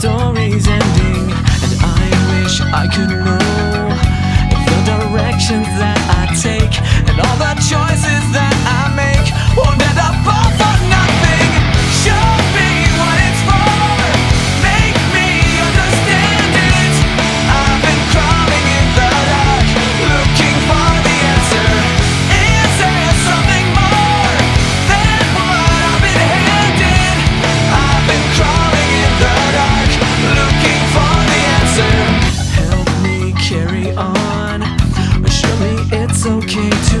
Story's ending. And I wish I could okay to